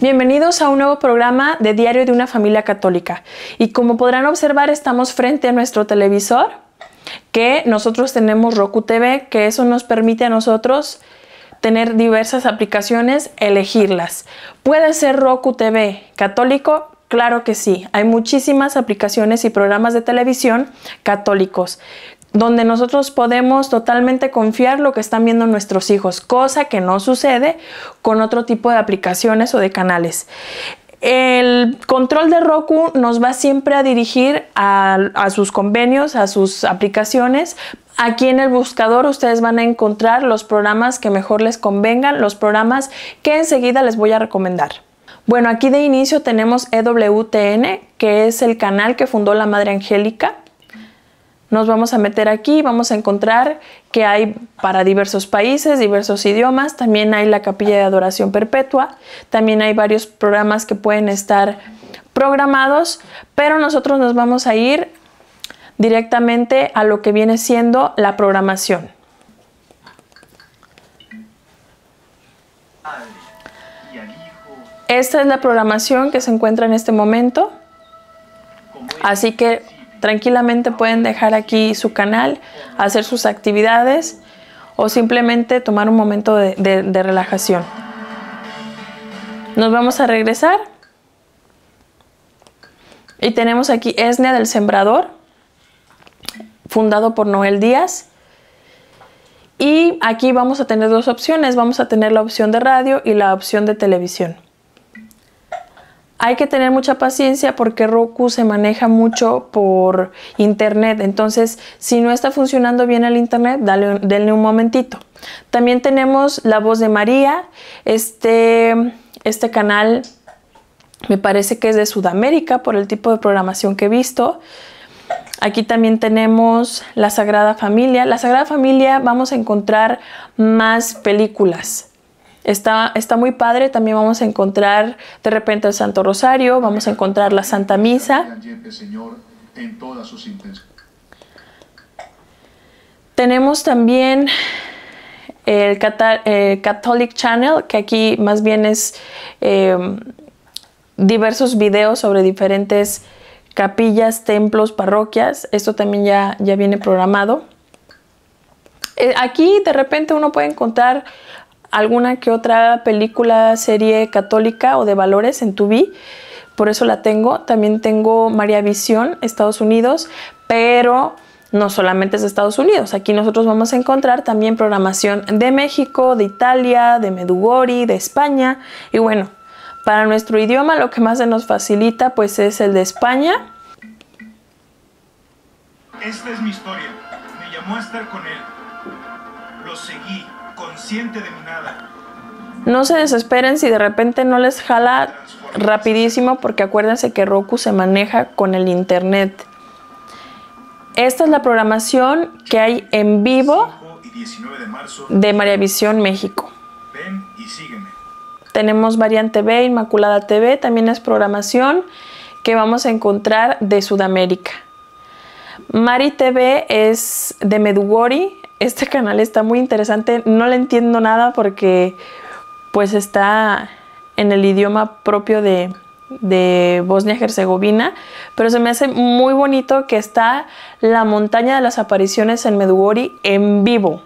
Bienvenidos a un nuevo programa de Diario de una Familia Católica. Y como podrán observar, estamos frente a nuestro televisor, que nosotros tenemos Roku TV, que eso nos permite a nosotros tener diversas aplicaciones, elegirlas. ¿Puede ser Roku TV católico? Claro que sí. Hay muchísimas aplicaciones y programas de televisión católicos donde nosotros podemos totalmente confiar lo que están viendo nuestros hijos, cosa que no sucede con otro tipo de aplicaciones o de canales. El control de Roku nos va siempre a dirigir a, sus convenios, a sus aplicaciones. Aquí en el buscador ustedes van a encontrar los programas que mejor les convengan, los programas que enseguida les voy a recomendar. Bueno, aquí de inicio tenemos EWTN, que es el canal que fundó la Madre Angélica. Nos vamos a meter aquí, vamos a encontrar que hay para diversos países, diversos idiomas, también hay la capilla de adoración perpetua, también hay varios programas que pueden estar programados, pero nosotros nos vamos a ir directamente a lo que viene siendo la programación. Esta es la programación que se encuentra en este momento, así que Tranquilamente pueden dejar aquí su canal, hacer sus actividades o simplemente tomar un momento de, relajación. Nos vamos a regresar. Y tenemos aquí Esnia del Sembrador, fundado por Noel Díaz. Y aquí vamos a tener dos opciones. Vamos a tener la opción de radio y la opción de televisión. Hay que tener mucha paciencia porque Roku se maneja mucho por internet. Entonces, si no está funcionando bien el internet, dale, denle un momentito. También tenemos La Voz de María. Este, este canal me parece que es de Sudamérica por el tipo de programación que he visto. Aquí también tenemos La Sagrada Familia. La Sagrada Familia vamos a encontrar más películas. Está, está muy padre, también vamos a encontrar de repente el Santo Rosario, vamos a encontrar la Santa Misa. Tenemos también el Catholic Channel, que aquí más bien es em, diversos videos sobre diferentes capillas, templos, parroquias. Esto también ya, ya viene programado. Eh, aquí de repente uno puede encontrar alguna que otra película, serie católica o de valores en Tubi. Por eso la tengo. También tengo María Visión, Estados Unidos, pero no solamente es Estados Unidos. Aquí nosotros vamos a encontrar también programación de México, de Italia, de Medugori, de España. Y bueno, para nuestro idioma lo que más se nos facilita pues es el de España. Esta es mi historia. Me llamó a estar con él. Lo seguí consciente de mi nada. No se desesperen si de repente no les jala rapidísimo porque acuérdense que Roku se maneja con el internet. Esta es la programación que hay en vivo de María Visión México. Ven y sígueme. Tenemos Variante B, Inmaculada TV, también es programación que vamos a encontrar de Sudamérica. Mari TV es de Medugori, este canal está muy interesante. No le entiendo nada porque pues está en el idioma propio de, de Bosnia-Herzegovina, pero se me hace muy bonito que está la montaña de las apariciones en Medugori en vivo.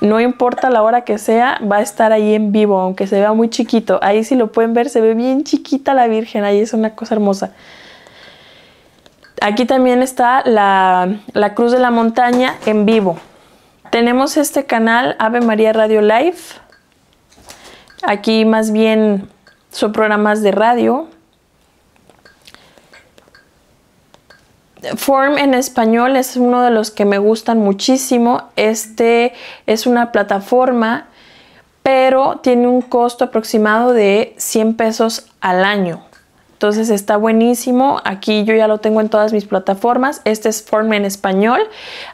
No importa la hora que sea, va a estar ahí en vivo, aunque se vea muy chiquito. Ahí si lo pueden ver, se ve bien chiquita la Virgen, ahí es una cosa hermosa. Aquí también está la, Cruz de la Montaña en vivo. Tenemos este canal Ave María Radio Live. Aquí más bien son programas de radio. Form en español es uno de los que me gustan muchísimo. Este es una plataforma, pero tiene un costo aproximado de 100 pesos al año. Entonces está buenísimo. Aquí yo ya lo tengo en todas mis plataformas. Este es Form en español.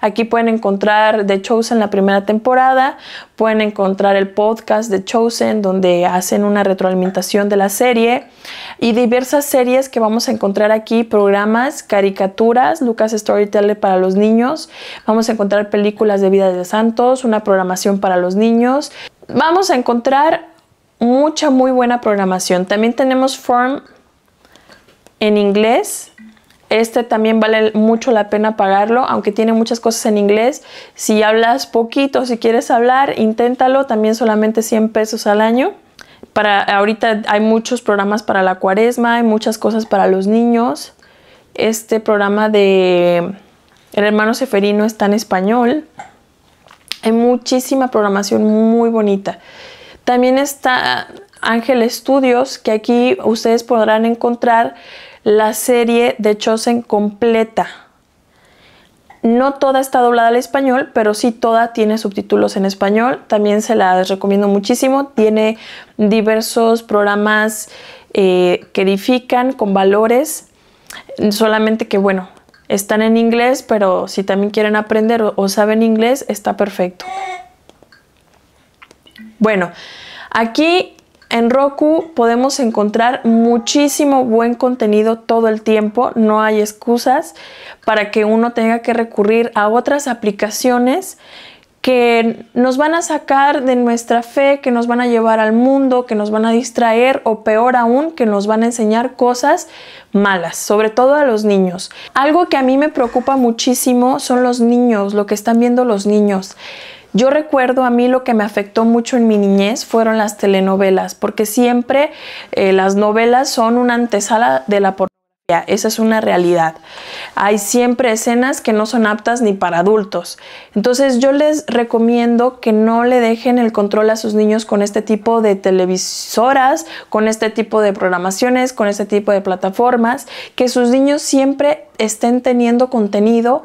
Aquí pueden encontrar The Chosen la primera temporada. Pueden encontrar el podcast de Chosen donde hacen una retroalimentación de la serie. Y diversas series que vamos a encontrar aquí. Programas, caricaturas, Lucas Storyteller para los niños. Vamos a encontrar películas de vida de santos, una programación para los niños. Vamos a encontrar mucha, muy buena programación. También tenemos Form en inglés. Este también vale mucho la pena pagarlo, aunque tiene muchas cosas en inglés. Si hablas poquito, si quieres hablar, inténtalo. También solamente 100 pesos al año. Para, ahorita hay muchos programas para la cuaresma, hay muchas cosas para los niños. Este programa de El hermano Seferino está en español. Hay muchísima programación muy bonita. También está Ángel Studios, que aquí ustedes podrán encontrar la serie de Chosen completa. No toda está doblada al español, pero sí toda tiene subtítulos en español. También se las recomiendo muchísimo. Tiene diversos programas eh, que edifican con valores. Solamente que, bueno, están en inglés, pero si también quieren aprender o, o saben inglés, está perfecto. Bueno, aquí en Roku podemos encontrar muchísimo buen contenido todo el tiempo, no hay excusas para que uno tenga que recurrir a otras aplicaciones que nos van a sacar de nuestra fe, que nos van a llevar al mundo, que nos van a distraer o peor aún, que nos van a enseñar cosas malas, sobre todo a los niños. Algo que a mí me preocupa muchísimo son los niños, lo que están viendo los niños. Yo recuerdo a mí lo que me afectó mucho en mi niñez fueron las telenovelas, porque siempre eh, las novelas son una antesala de la pornografía. Esa es una realidad. Hay siempre escenas que no son aptas ni para adultos. Entonces yo les recomiendo que no le dejen el control a sus niños con este tipo de televisoras, con este tipo de programaciones, con este tipo de plataformas, que sus niños siempre estén teniendo contenido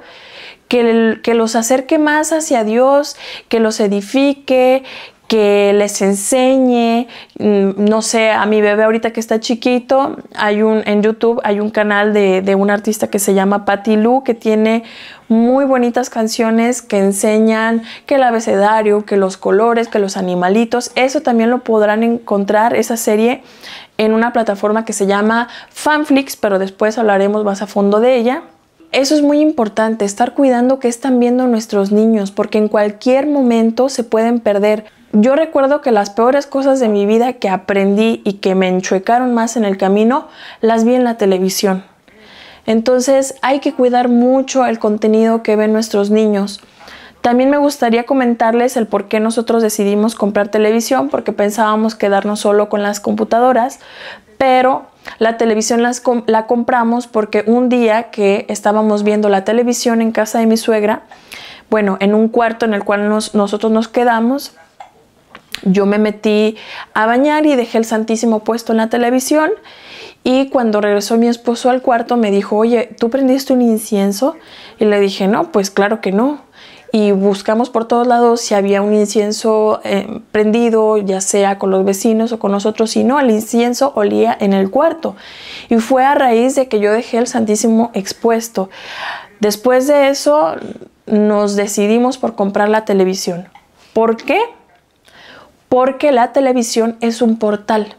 que, los acerque más hacia Dios, que los edifique, que les enseñe, mm, no sé, a mi bebé ahorita que está chiquito, hay un, en YouTube hay un canal de, de un artista que se llama Patty Lu, que tiene muy bonitas canciones que enseñan que el abecedario, que los colores, que los animalitos, eso también lo podrán encontrar, esa serie, en una plataforma que se llama Fanflix, pero después hablaremos más a fondo de ella. Eso es muy importante, estar cuidando qué están viendo nuestros niños, porque en cualquier momento se pueden perder. Yo recuerdo que las peores cosas de mi vida que aprendí y que me enchuecaron más en el camino, las vi en la televisión. Entonces hay que cuidar mucho el contenido que ven nuestros niños. También me gustaría comentarles el por qué nosotros decidimos comprar televisión, porque pensábamos quedarnos solo con las computadoras, pero la televisión la compramos porque un día que estábamos viendo la televisión en casa de mi suegra, bueno, en un cuarto en el cual nosotros nos quedamos, yo me metí a bañar y dejé el Santísimo puesto en la televisión y cuando regresó mi esposo al cuarto me dijo, oye, ¿tú prendiste un incienso? Y le dije, no, pues claro que no y buscamos por todos lados si había un incienso eh, prendido, ya sea con los vecinos o con nosotros, y no, el incienso olía en el cuarto. Y fue a raíz de que yo dejé el Santísimo expuesto. Después de eso nos decidimos por comprar la televisión. ¿Por qué? Porque la televisión es un portal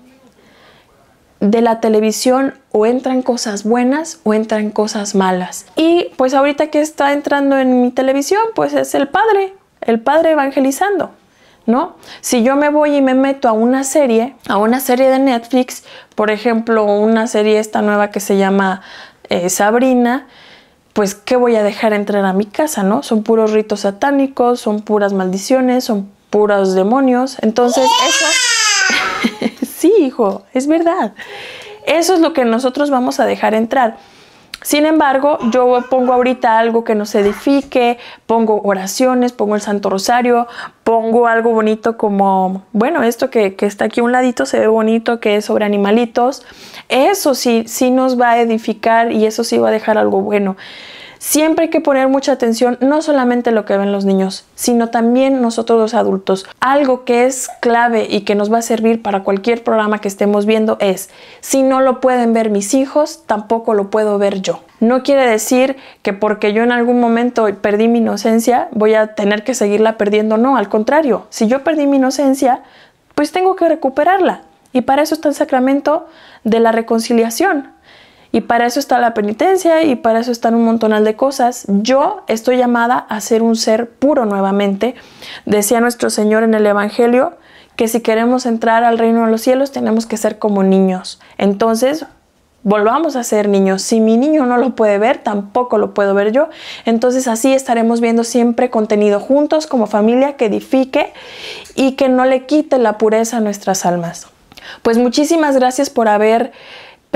de la televisión o entran cosas buenas o entran cosas malas. Y pues ahorita que está entrando en mi televisión, pues es el padre, el padre evangelizando. ¿No? Si yo me voy y me meto a una serie, a una serie de Netflix, por ejemplo, una serie esta nueva que se llama eh, Sabrina, pues ¿qué voy a dejar entrar a mi casa, no? Son puros ritos satánicos, son puras maldiciones, son puros demonios. Entonces, eso sí, hijo, es verdad. Eso es lo que nosotros vamos a dejar entrar. Sin embargo, yo pongo ahorita algo que nos edifique, pongo oraciones, pongo el Santo Rosario, pongo algo bonito como, bueno, esto que, que, está aquí a un ladito se ve bonito, que es sobre animalitos. Eso sí, sí nos va a edificar y eso sí va a dejar algo bueno. Siempre hay que poner mucha atención, no solamente lo que ven los niños, sino también nosotros los adultos. Algo que es clave y que nos va a servir para cualquier programa que estemos viendo es, si no lo pueden ver mis hijos, tampoco lo puedo ver yo. No quiere decir que porque yo en algún momento perdí mi inocencia, voy a tener que seguirla perdiendo. No, al contrario, si yo perdí mi inocencia, pues tengo que recuperarla. Y para eso está el sacramento de la reconciliación. Y para eso está la penitencia y para eso están un montonal de cosas. Yo estoy llamada a ser un ser puro nuevamente. Decía nuestro Señor en el Evangelio que si queremos entrar al reino de los cielos tenemos que ser como niños. Entonces, volvamos a ser niños. Si mi niño no lo puede ver, tampoco lo puedo ver yo. Entonces así estaremos viendo siempre contenido juntos como familia que edifique y que no le quite la pureza a nuestras almas. Pues muchísimas gracias por haber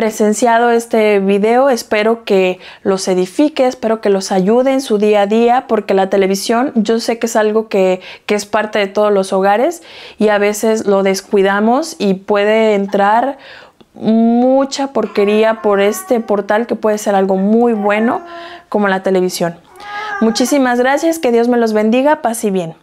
presenciado este video. Espero que los edifique, espero que los ayude en su día a día, porque la televisión yo sé que es algo que, que, es parte de todos los hogares y a veces lo descuidamos y puede entrar mucha porquería por este portal que puede ser algo muy bueno como la televisión. Muchísimas gracias, que Dios me los bendiga, paz y bien.